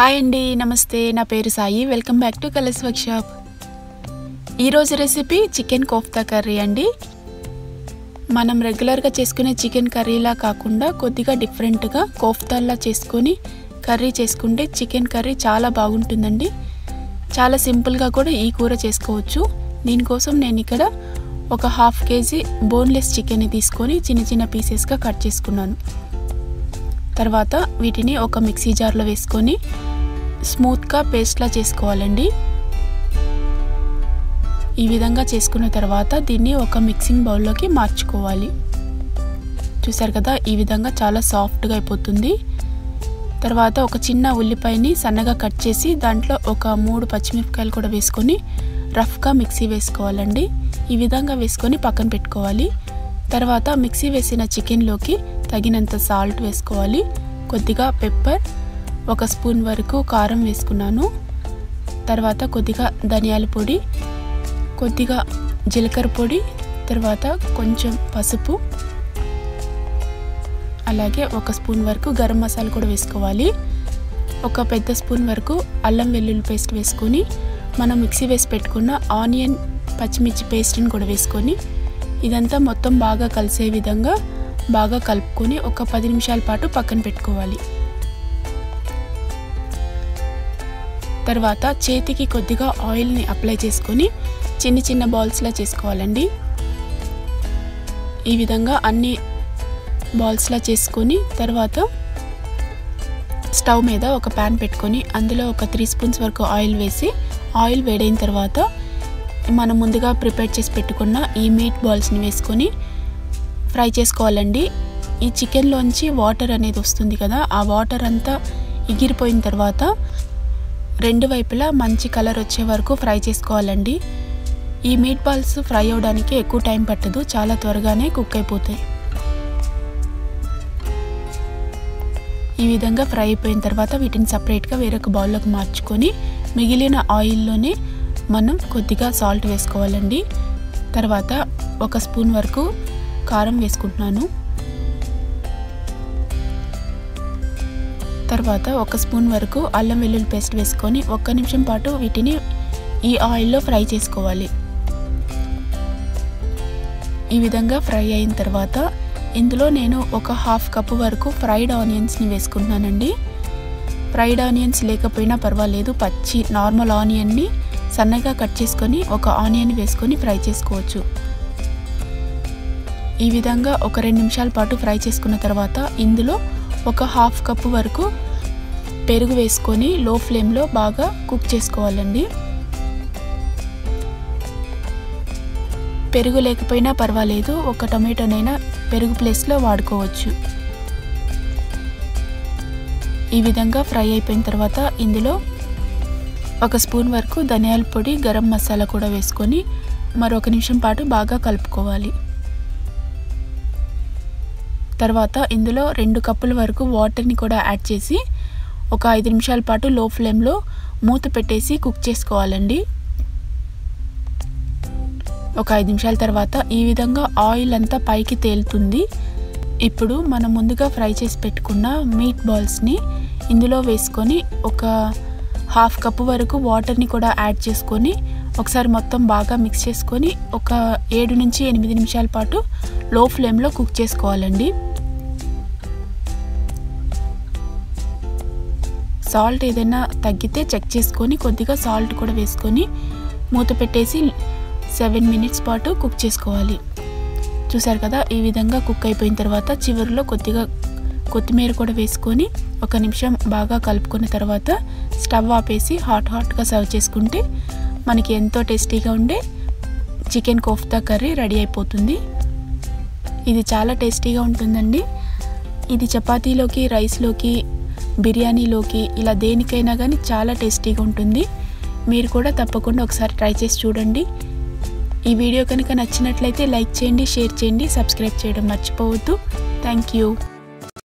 Hi అండి నమస్తే. నా పేరు Sai. Welcome back to colours work shop. ఈరోజు రెసిపీ చికెన్ కోఫ్తా కర్రీ అండి. మనం రెగ్యులర్గా చేసుకునే చికెన్ కర్రీలా కాకుండా కొద్దిగా డిఫరెంట్గా కోఫ్తాల్లా చేసుకొని కర్రీ చేసుకుంటే చికెన్ కర్రీ చాలా బాగుంటుందండి. చాలా సింపుల్గా కూడా ఈ కూర చేసుకోవచ్చు. దీనికోసం నేను ఇక్కడ ఒక హాఫ్ కేజీ బోన్లెస్ చికెన్ని తీసుకొని చిన్న చిన్న పీసెస్గా కట్ చేసుకున్నాను. తర్వాత వీటిని ఒక మిక్సీ జార్లో వేసుకొని స్మూత్గా పేస్ట్లా చేసుకోవాలండి. ఈ విధంగా చేసుకున్న తర్వాత దీన్ని ఒక మిక్సింగ్ బౌల్లోకి మార్చుకోవాలి. చూసారు కదా ఈ విధంగా చాలా సాఫ్ట్గా అయిపోతుంది. తర్వాత ఒక చిన్న ఉల్లిపాయని సన్నగా కట్ చేసి దాంట్లో ఒక మూడు పచ్చిమిరపకాయలు కూడా వేసుకొని రఫ్గా మిక్సీ వేసుకోవాలండి. ఈ విధంగా వేసుకొని పక్కన పెట్టుకోవాలి. తర్వాత మిక్సీ వేసిన చికెన్లోకి తగినంత సాల్ట్ వేసుకోవాలి. కొద్దిగా పెప్పర్ ఒక స్పూన్ వరకు కారం వేసుకున్నాను. తర్వాత కొద్దిగా ధనియాల పొడి కొద్దిగా జీలకర్ర పొడి తర్వాత కొంచెం పసుపు. అలాగే ఒక స్పూన్ వరకు గరం మసాలా కూడా వేసుకోవాలి. ఒక పెద్ద స్పూన్ వరకు అల్లం వెల్లుల్లి పేస్ట్ వేసుకొని మనం మిక్సీ వేసి పెట్టుకున్న ఆనియన్ పచ్చిమిర్చి పేస్ట్ని కూడా వేసుకొని ఇదంతా మొత్తం బాగా కలిసే విధంగా బాగా కలుపుకొని ఒక పది నిమిషాల పాటు పక్కన పెట్టుకోవాలి. తర్వాత చేతికి కొద్దిగా ఆయిల్ని అప్లై చేసుకొని చిన్న చిన్న బాల్స్లా చేసుకోవాలండి. ఈ విధంగా అన్ని బాల్స్లా చేసుకొని తర్వాత స్టవ్ మీద ఒక ప్యాన్ పెట్టుకొని అందులో ఒక త్రీ స్పూన్స్ వరకు ఆయిల్ వేసి ఆయిల్ వేడైన తర్వాత మనం ముందుగా ప్రిపేర్ చేసి పెట్టుకున్న ఈ మీట్ బాల్స్ని వేసుకొని ఫ్రై చేసుకోవాలండి. ఈ చికెన్లోంచి వాటర్ అనేది వస్తుంది కదా ఆ వాటర్ అంతా ఎగిరిపోయిన తర్వాత రెండు వైపులా మంచి కలర్ వచ్చే వరకు ఫ్రై చేసుకోవాలండి. ఈ మీట్ బాల్స్ ఫ్రై అవడానికి ఎక్కువ టైం పట్టదు చాలా త్వరగానే కుక్ అయిపోతాయి. ఈ విధంగా ఫ్రై అయిపోయిన తర్వాత వీటిని సపరేట్గా వేరొక బౌల్లోకి మార్చుకొని మిగిలిన ఆయిల్లోనే మనం కొద్దిగా సాల్ట్ వేసుకోవాలండి. తర్వాత ఒక స్పూన్ వరకు కారం వేసుకుంటున్నాను. తర్వాత ఒక స్పూన్ వరకు అల్లం వెల్లుల్లి పేస్ట్ వేసుకొని ఒక్క నిమిషం పాటు వీటిని ఈ ఆయిల్లో ఫ్రై చేసుకోవాలి. ఈ విధంగా ఫ్రై అయిన తర్వాత ఇందులో నేను ఒక హాఫ్ కప్ వరకు ఫ్రైడ్ ఆనియన్స్ని వేసుకుంటున్నానండి. ఫ్రైడ్ ఆనియన్స్ లేకపోయినా పర్వాలేదు పచ్చి నార్మల్ ఆనియన్ని సన్నగా కట్ చేసుకొని ఒక ఆనియన్ వేసుకొని ఫ్రై చేసుకోవచ్చు. ఈ విధంగా ఒక రెండు నిమిషాల పాటు ఫ్రై చేసుకున్న తర్వాత ఇందులో ఒక హాఫ్ కప్ వరకు పెరుగు వేసుకొని లో ఫ్లేమ్లో బాగా కుక్ చేసుకోవాలండి. పెరుగు లేకపోయినా పర్వాలేదు ఒక టొమాటోనైనా పెరుగు ప్లేస్లో వాడుకోవచ్చు. ఈ విధంగా ఫ్రై అయిపోయిన తర్వాత ఇందులో ఒక స్పూన్ వరకు ధనియాల పొడి గరం మసాలా కూడా వేసుకొని మరొక నిమిషం పాటు బాగా కలుపుకోవాలి. తర్వాత ఇందులో రెండు కప్పుల వరకు వాటర్ని కూడా యాడ్ చేసి ఒక ఐదు నిమిషాల పాటు లో ఫ్లేమ్లో మూత పెట్టేసి కుక్ చేసుకోవాలండి. ఒక ఐదు నిమిషాల తర్వాత ఈ విధంగా ఆయిల్ అంతా పైకి తేలుతుంది. ఇప్పుడు మనం ముందుగా ఫ్రై చేసి పెట్టుకున్న మీట్ బాల్స్ని ఇందులో వేసుకొని ఒక హాఫ్ కప్పు వరకు వాటర్ని కూడా యాడ్ చేసుకొని ఒకసారి మొత్తం బాగా మిక్స్ చేసుకొని ఒక ఏడు నుంచి ఎనిమిది నిమిషాల పాటు లో ఫ్లేమ్లో కుక్ చేసుకోవాలండి. సాల్ట్ ఏదైనా తగ్గితే చెక్ చేసుకొని కొద్దిగా సాల్ట్ కూడా వేసుకొని మూత పెట్టేసి సెవెన్ మినిట్స్ పాటు కుక్ చేసుకోవాలి. చూసారు కదా ఈ విధంగా కుక్ అయిపోయిన తర్వాత చివరిలో కొద్దిగా కొత్తిమీర కూడా వేసుకొని ఒక నిమిషం బాగా కలుపుకున్న తర్వాత స్టవ్ ఆపేసి హాట్ హాట్గా సర్వ్ చేసుకుంటే మనకి ఎంతో టేస్టీగా ఉండే చికెన్ కోఫ్తా కర్రీ రెడీ అయిపోతుంది. ఇది చాలా టేస్టీగా ఉంటుందండి. ఇది చపాతీలోకి రైస్లోకి బిర్యానీలోకి ఇలా దేనికైనా కానీ చాలా టేస్టీగా ఉంటుంది. మీరు కూడా తప్పకుండా ఒకసారి ట్రై చేసి చూడండి. ఈ వీడియో కనుక నచ్చినట్లయితే లైక్ చేయండి షేర్ చేయండి సబ్స్క్రైబ్ చేయడం మర్చిపోవద్దు. Thank you.